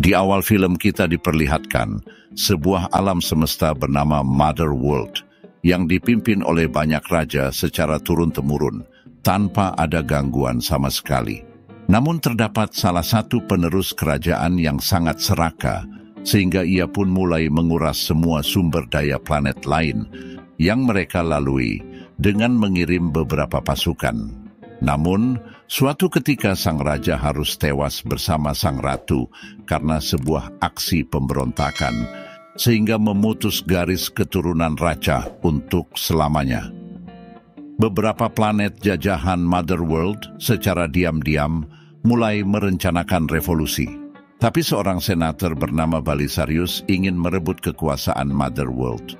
Di awal film kita diperlihatkan sebuah alam semesta bernama Mother World yang dipimpin oleh banyak raja secara turun-temurun tanpa ada gangguan sama sekali. Namun terdapat salah satu penerus kerajaan yang sangat seraka sehingga ia pun mulai menguras semua sumber daya planet lain yang mereka lalui dengan mengirim beberapa pasukan. Namun, suatu ketika sang raja harus tewas bersama sang ratu karena sebuah aksi pemberontakan, sehingga memutus garis keturunan raja untuk selamanya. Beberapa planet jajahan Mother World secara diam-diam mulai merencanakan revolusi. Tapi seorang senator bernama Balisarius ingin merebut kekuasaan Mother World.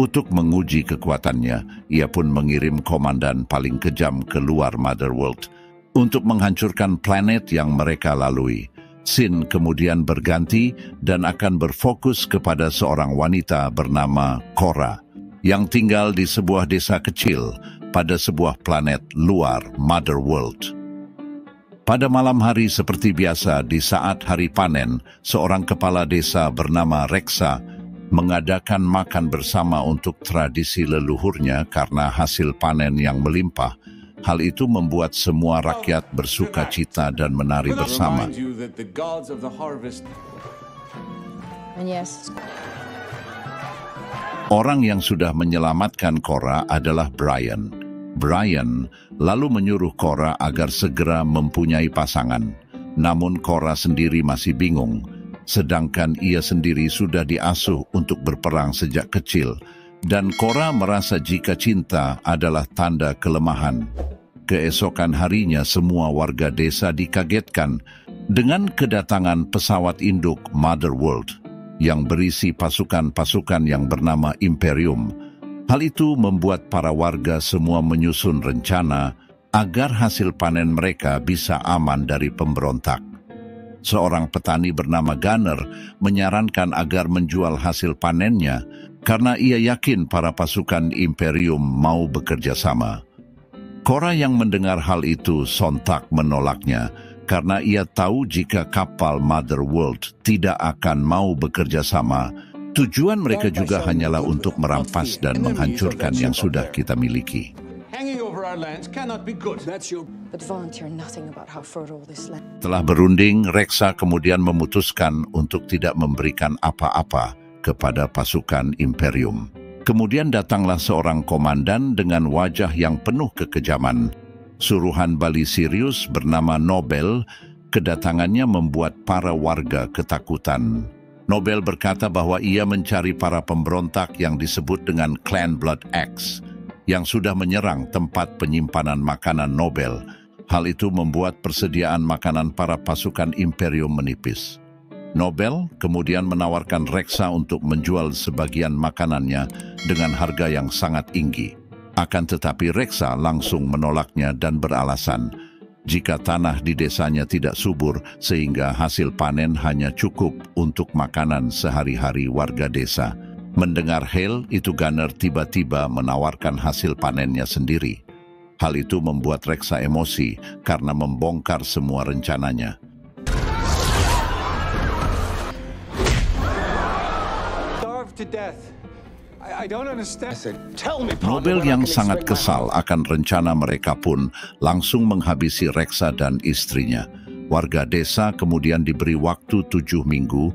Untuk menguji kekuatannya, ia pun mengirim komandan paling kejam ke luar Motherworld untuk menghancurkan planet yang mereka lalui. Sin kemudian berganti dan akan berfokus kepada seorang wanita bernama Korra yang tinggal di sebuah desa kecil pada sebuah planet luar Motherworld. Pada malam hari seperti biasa di saat hari panen, seorang kepala desa bernama Rexa mengadakan makan bersama untuk tradisi leluhurnya karena hasil panen yang melimpah. Hal itu membuat semua rakyat bersuka cita dan menari bersama. Orang yang sudah menyelamatkan Cora adalah Brian. Brian lalu menyuruh Cora agar segera mempunyai pasangan. Namun Cora sendiri masih bingung sedangkan ia sendiri sudah diasuh untuk berperang sejak kecil, dan Kora merasa jika cinta adalah tanda kelemahan. Keesokan harinya semua warga desa dikagetkan dengan kedatangan pesawat induk Mother World yang berisi pasukan-pasukan yang bernama Imperium. Hal itu membuat para warga semua menyusun rencana agar hasil panen mereka bisa aman dari pemberontak seorang petani bernama Gunner menyarankan agar menjual hasil panennya karena ia yakin para pasukan Imperium mau bekerja sama. Cora yang mendengar hal itu sontak menolaknya karena ia tahu jika kapal Mother World tidak akan mau bekerja sama, tujuan mereka juga hanyalah untuk merampas dan menghancurkan yang sudah kita miliki. Telah berunding, Reksa kemudian memutuskan untuk tidak memberikan apa-apa kepada pasukan Imperium. Kemudian datanglah seorang komandan dengan wajah yang penuh kekejaman. Suruhan Bali Sirius bernama Nobel, kedatangannya membuat para warga ketakutan. Nobel berkata bahwa ia mencari para pemberontak yang disebut dengan Clan Blood X, yang sudah menyerang tempat penyimpanan makanan Nobel. Hal itu membuat persediaan makanan para pasukan Imperium menipis. Nobel kemudian menawarkan Reksa untuk menjual sebagian makanannya dengan harga yang sangat tinggi. Akan tetapi Reksa langsung menolaknya dan beralasan, jika tanah di desanya tidak subur sehingga hasil panen hanya cukup untuk makanan sehari-hari warga desa, Mendengar Hale, itu Gunner tiba-tiba menawarkan hasil panennya sendiri. Hal itu membuat Reksa emosi karena membongkar semua rencananya. Nobel yang sangat kesal akan rencana mereka pun langsung menghabisi Reksa dan istrinya. Warga desa kemudian diberi waktu tujuh minggu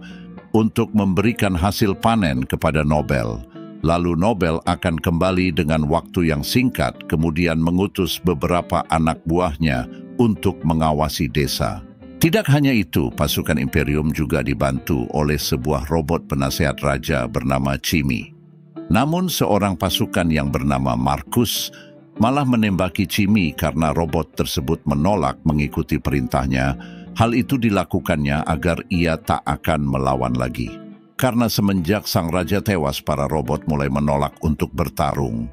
untuk memberikan hasil panen kepada Nobel. Lalu Nobel akan kembali dengan waktu yang singkat kemudian mengutus beberapa anak buahnya untuk mengawasi desa. Tidak hanya itu, pasukan Imperium juga dibantu oleh sebuah robot penasehat raja bernama Chimi. Namun seorang pasukan yang bernama Markus malah menembaki Chimi karena robot tersebut menolak mengikuti perintahnya Hal itu dilakukannya agar ia tak akan melawan lagi. Karena semenjak sang raja tewas, para robot mulai menolak untuk bertarung.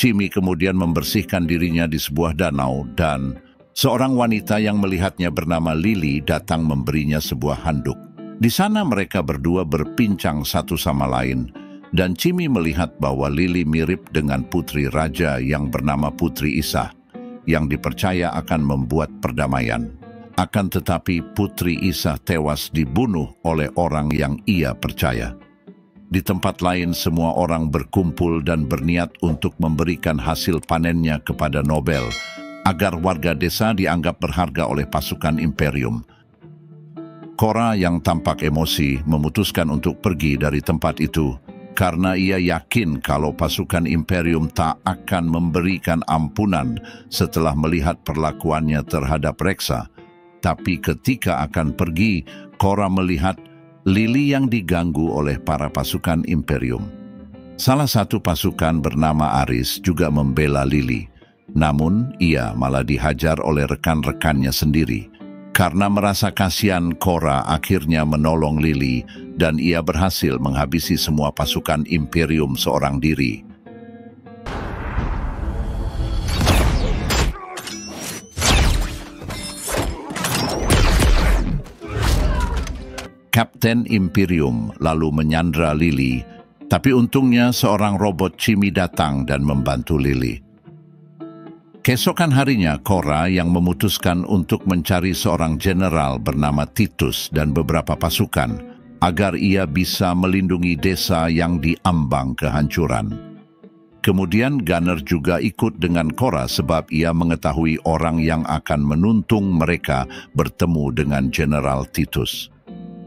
Cimi kemudian membersihkan dirinya di sebuah danau dan seorang wanita yang melihatnya bernama Lily datang memberinya sebuah handuk. Di sana mereka berdua berpincang satu sama lain dan Cimi melihat bahwa Lily mirip dengan putri raja yang bernama Putri Isah yang dipercaya akan membuat perdamaian. Akan tetapi Putri Isah tewas dibunuh oleh orang yang ia percaya. Di tempat lain semua orang berkumpul dan berniat untuk memberikan hasil panennya kepada Nobel agar warga desa dianggap berharga oleh pasukan imperium. Cora yang tampak emosi memutuskan untuk pergi dari tempat itu karena ia yakin kalau pasukan imperium tak akan memberikan ampunan setelah melihat perlakuannya terhadap Rexa. Tapi ketika akan pergi, Cora melihat Lily yang diganggu oleh para pasukan imperium. Salah satu pasukan bernama Aris juga membela Lily, namun ia malah dihajar oleh rekan-rekannya sendiri. Karena merasa kasihan, Cora akhirnya menolong Lily dan ia berhasil menghabisi semua pasukan Imperium seorang diri. Kapten Imperium lalu menyandra Lily, tapi untungnya seorang robot Cimi datang dan membantu Lily. Keesokan harinya, Cora yang memutuskan untuk mencari seorang jenderal bernama Titus dan beberapa pasukan agar ia bisa melindungi desa yang diambang kehancuran. Kemudian Gunner juga ikut dengan Cora sebab ia mengetahui orang yang akan menuntung mereka bertemu dengan Jenderal Titus.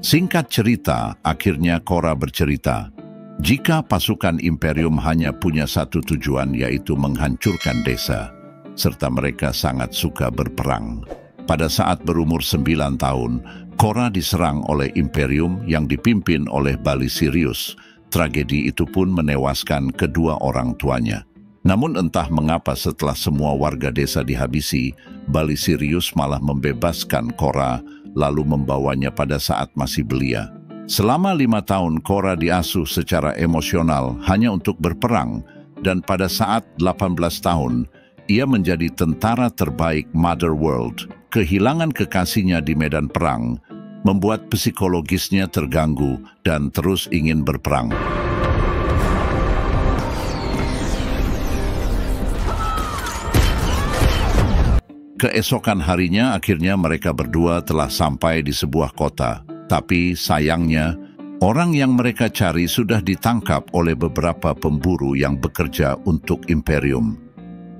Singkat cerita, akhirnya Cora bercerita, jika pasukan Imperium hanya punya satu tujuan yaitu menghancurkan desa, serta mereka sangat suka berperang. Pada saat berumur sembilan tahun, Cora diserang oleh Imperium yang dipimpin oleh Bali Sirius. Tragedi itu pun menewaskan kedua orang tuanya. Namun entah mengapa setelah semua warga desa dihabisi, Bali Sirius malah membebaskan Cora lalu membawanya pada saat masih belia. Selama lima tahun Cora diasuh secara emosional hanya untuk berperang dan pada saat 18 tahun ia menjadi tentara terbaik Mother World. Kehilangan kekasihnya di medan perang membuat psikologisnya terganggu dan terus ingin berperang. Keesokan harinya akhirnya mereka berdua telah sampai di sebuah kota. Tapi sayangnya, orang yang mereka cari sudah ditangkap oleh beberapa pemburu yang bekerja untuk Imperium.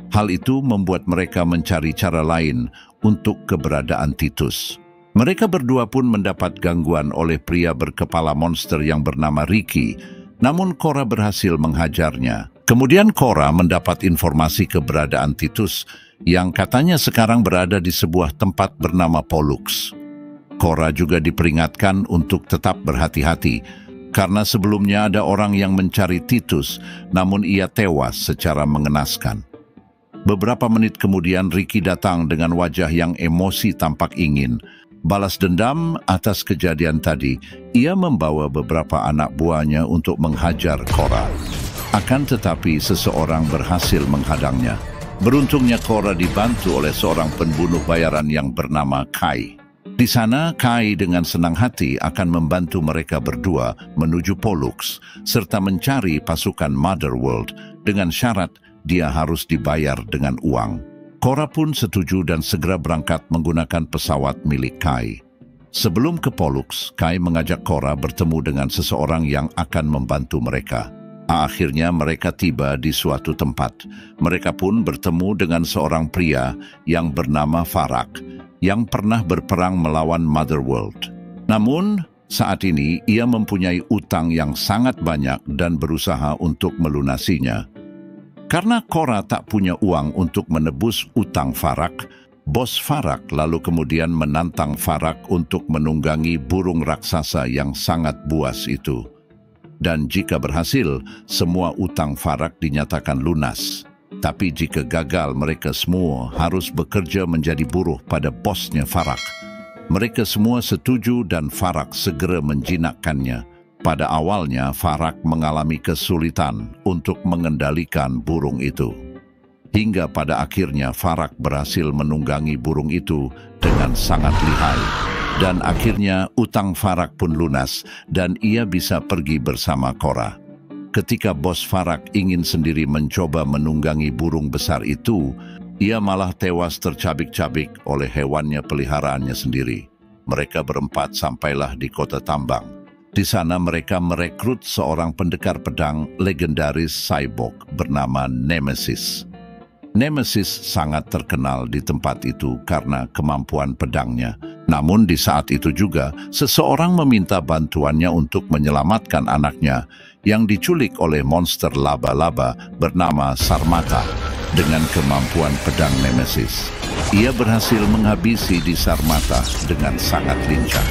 Hal itu membuat mereka mencari cara lain untuk keberadaan Titus. Mereka berdua pun mendapat gangguan oleh pria berkepala monster yang bernama Ricky, namun Cora berhasil menghajarnya. Kemudian Cora mendapat informasi keberadaan Titus yang katanya sekarang berada di sebuah tempat bernama Pollux. Cora juga diperingatkan untuk tetap berhati-hati karena sebelumnya ada orang yang mencari Titus namun ia tewas secara mengenaskan. Beberapa menit kemudian Ricky datang dengan wajah yang emosi tampak ingin. Balas dendam atas kejadian tadi, ia membawa beberapa anak buahnya untuk menghajar Cora. Akan tetapi seseorang berhasil menghadangnya. Beruntungnya Cora dibantu oleh seorang pembunuh bayaran yang bernama Kai. Di sana, Kai dengan senang hati akan membantu mereka berdua menuju Pollux serta mencari pasukan Mother World dengan syarat dia harus dibayar dengan uang. Cora pun setuju dan segera berangkat menggunakan pesawat milik Kai. Sebelum ke Pollux, Kai mengajak Cora bertemu dengan seseorang yang akan membantu mereka. Akhirnya mereka tiba di suatu tempat. Mereka pun bertemu dengan seorang pria yang bernama Farak, yang pernah berperang melawan Mother World. Namun, saat ini ia mempunyai utang yang sangat banyak dan berusaha untuk melunasinya. Karena Cora tak punya uang untuk menebus utang Farak, bos Farak lalu kemudian menantang Farak untuk menunggangi burung raksasa yang sangat buas itu. Dan jika berhasil, semua utang Farak dinyatakan lunas. Tapi jika gagal, mereka semua harus bekerja menjadi buruh pada bosnya Farak. Mereka semua setuju dan Farak segera menjinakkannya pada awalnya, Farak mengalami kesulitan untuk mengendalikan burung itu. hingga pada akhirnya Farak berhasil menunggangi burung itu dengan sangat lihai. Dan akhirnya utang Farak pun lunas dan ia bisa pergi bersama Korah. Ketika bos Farak ingin sendiri mencoba menunggangi burung besar itu, ia malah tewas tercabik-cabik oleh hewannya peliharaannya sendiri. Mereka berempat sampailah di kota Tambang. Di sana mereka merekrut seorang pendekar pedang legendaris cyborg bernama Nemesis. Nemesis sangat terkenal di tempat itu karena kemampuan pedangnya. Namun di saat itu juga, seseorang meminta bantuannya untuk menyelamatkan anaknya yang diculik oleh monster laba-laba bernama Sarmata dengan kemampuan pedang Nemesis. Ia berhasil menghabisi di Sarmata dengan sangat lincah.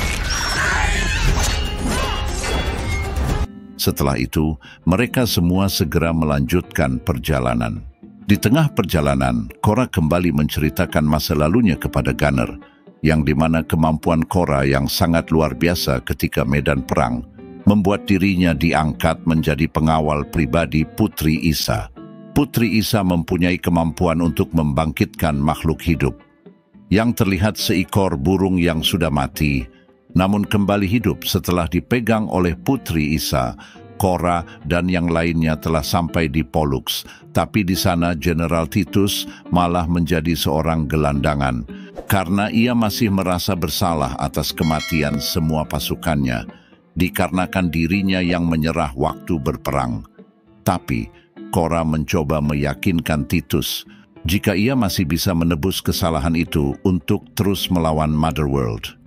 Setelah itu, mereka semua segera melanjutkan perjalanan. Di tengah perjalanan, Cora kembali menceritakan masa lalunya kepada Gunner, yang di mana kemampuan Cora yang sangat luar biasa ketika medan perang membuat dirinya diangkat menjadi pengawal pribadi Putri Isa. Putri Isa mempunyai kemampuan untuk membangkitkan makhluk hidup. Yang terlihat seekor burung yang sudah mati, namun kembali hidup setelah dipegang oleh Putri Isa, Kora dan yang lainnya telah sampai di Pollux, tapi di sana Jenderal Titus malah menjadi seorang gelandangan karena ia masih merasa bersalah atas kematian semua pasukannya, dikarenakan dirinya yang menyerah waktu berperang. Tapi Kora mencoba meyakinkan Titus jika ia masih bisa menebus kesalahan itu untuk terus melawan Mother World.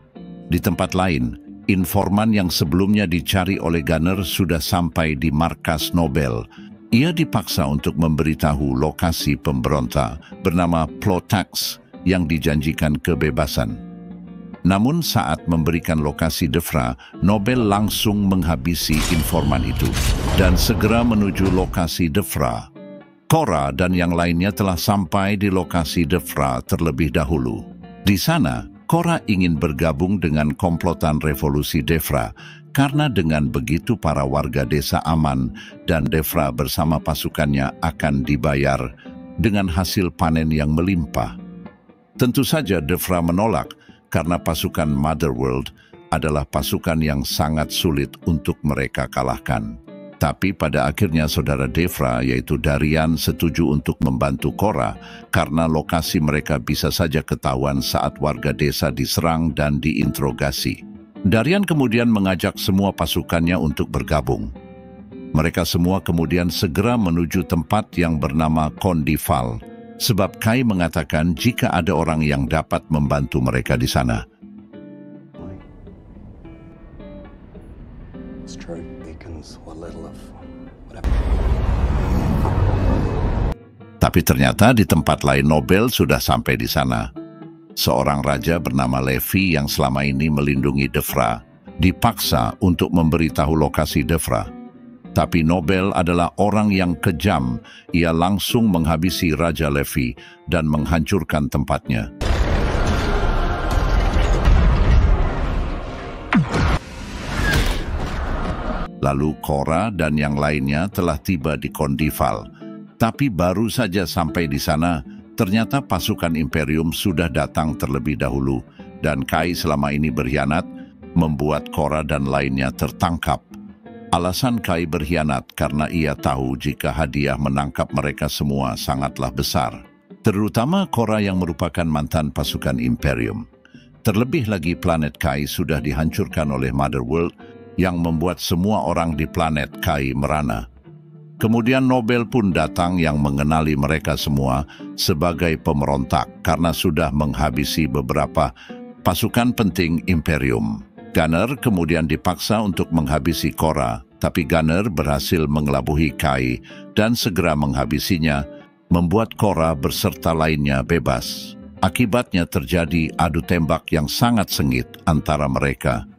Di tempat lain, informan yang sebelumnya dicari oleh Gunner sudah sampai di markas Nobel. Ia dipaksa untuk memberitahu lokasi pemberontak bernama Plotax yang dijanjikan kebebasan. Namun saat memberikan lokasi Defra, Nobel langsung menghabisi informan itu dan segera menuju lokasi Defra. Cora dan yang lainnya telah sampai di lokasi Defra terlebih dahulu. Di sana, Cora ingin bergabung dengan komplotan revolusi Defra karena dengan begitu para warga desa aman dan Defra bersama pasukannya akan dibayar dengan hasil panen yang melimpah. Tentu saja Defra menolak karena pasukan Mother World adalah pasukan yang sangat sulit untuk mereka kalahkan. Tapi pada akhirnya saudara Devra yaitu Darian setuju untuk membantu Kora karena lokasi mereka bisa saja ketahuan saat warga desa diserang dan diinterogasi. Darian kemudian mengajak semua pasukannya untuk bergabung. Mereka semua kemudian segera menuju tempat yang bernama Kondival, sebab Kai mengatakan jika ada orang yang dapat membantu mereka di sana. Tapi ternyata di tempat lain Nobel sudah sampai di sana. Seorang raja bernama Levi yang selama ini melindungi Defra dipaksa untuk memberitahu lokasi Defra. Tapi Nobel adalah orang yang kejam. Ia langsung menghabisi Raja Levi dan menghancurkan tempatnya. Lalu Cora dan yang lainnya telah tiba di Kondival. Tapi baru saja sampai di sana, ternyata pasukan Imperium sudah datang terlebih dahulu dan Kai selama ini berkhianat, membuat Cora dan lainnya tertangkap. Alasan Kai berkhianat karena ia tahu jika hadiah menangkap mereka semua sangatlah besar. Terutama Cora yang merupakan mantan pasukan Imperium. Terlebih lagi planet Kai sudah dihancurkan oleh Mother World yang membuat semua orang di planet Kai merana. Kemudian Nobel pun datang yang mengenali mereka semua sebagai pemberontak karena sudah menghabisi beberapa pasukan penting Imperium. Gunner kemudian dipaksa untuk menghabisi Cora, tapi Gunner berhasil mengelabuhi Kai dan segera menghabisinya, membuat Cora berserta lainnya bebas. Akibatnya terjadi adu tembak yang sangat sengit antara mereka.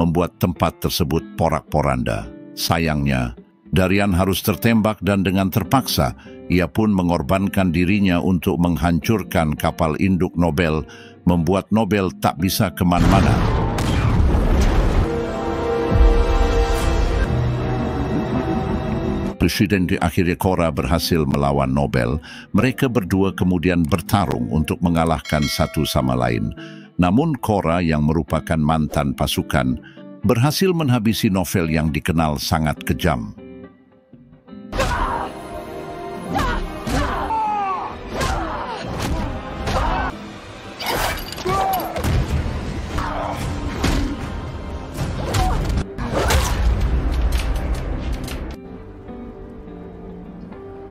Membuat tempat tersebut porak-poranda. Sayangnya, Darian harus tertembak dan dengan terpaksa Ia pun mengorbankan dirinya untuk menghancurkan kapal induk Nobel, membuat Nobel tak bisa ke mana-mana. Presiden di akhirnya Cora berhasil melawan Nobel. Mereka berdua kemudian bertarung untuk mengalahkan satu sama lain. Namun Cora yang merupakan mantan pasukan berhasil menghabisi novel yang dikenal sangat kejam.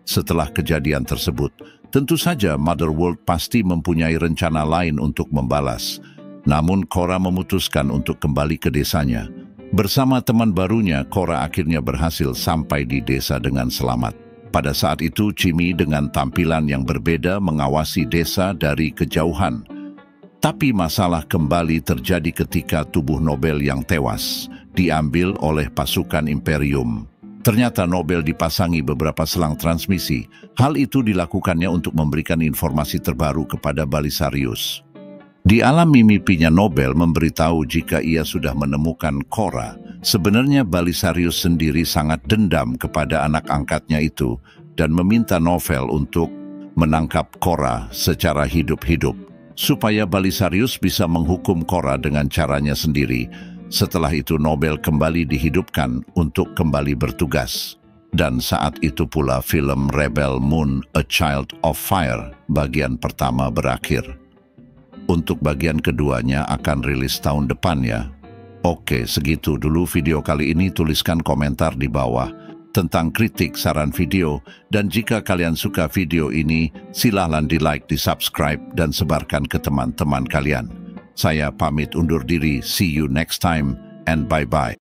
Setelah kejadian tersebut, tentu saja Mother World pasti mempunyai rencana lain untuk membalas. Namun Cora memutuskan untuk kembali ke desanya. Bersama teman barunya, Cora akhirnya berhasil sampai di desa dengan selamat. Pada saat itu, Jimmy dengan tampilan yang berbeda mengawasi desa dari kejauhan. Tapi masalah kembali terjadi ketika tubuh Nobel yang tewas diambil oleh pasukan Imperium. Ternyata Nobel dipasangi beberapa selang transmisi. Hal itu dilakukannya untuk memberikan informasi terbaru kepada Balisarius. Di alam mimpinya Nobel memberitahu jika ia sudah menemukan Cora, sebenarnya Balisarius sendiri sangat dendam kepada anak angkatnya itu dan meminta Novel untuk menangkap Cora secara hidup-hidup, supaya Balisarius bisa menghukum Cora dengan caranya sendiri setelah itu Nobel kembali dihidupkan untuk kembali bertugas. Dan saat itu pula film Rebel Moon A Child of Fire bagian pertama berakhir. Untuk bagian keduanya akan rilis tahun depan ya. Oke, segitu dulu video kali ini. Tuliskan komentar di bawah tentang kritik saran video dan jika kalian suka video ini, silahkan di like, di subscribe dan sebarkan ke teman-teman kalian. Saya pamit undur diri. See you next time and bye-bye.